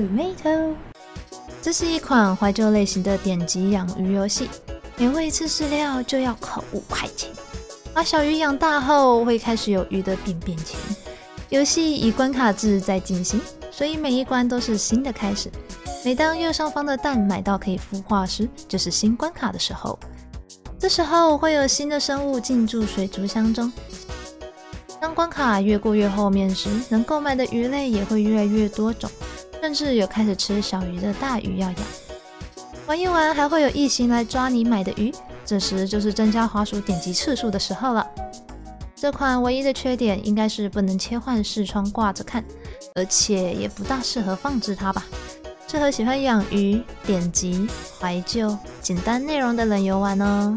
Tomato，这是一款怀旧类型的点击养鱼游戏，每喂一次饲料就要扣五块钱。把小鱼养大后，会开始有鱼的便便钱。游戏以关卡制在进行，所以每一关都是新的开始。每当右上方的蛋买到可以孵化时，就是新关卡的时候。这时候会有新的生物进驻水族箱中。当关卡越过越后面时，能购买的鱼类也会越来越多种，甚至有开始吃小鱼的大鱼要养。玩一玩，还会有异形来抓你买的鱼，这时就是增加滑鼠点击次数的时候了。这款唯一的缺点应该是不能切换视窗挂着看，而且也不大适合放置它吧。适合喜欢养鱼、点击、怀旧、简单内容的人游玩哦。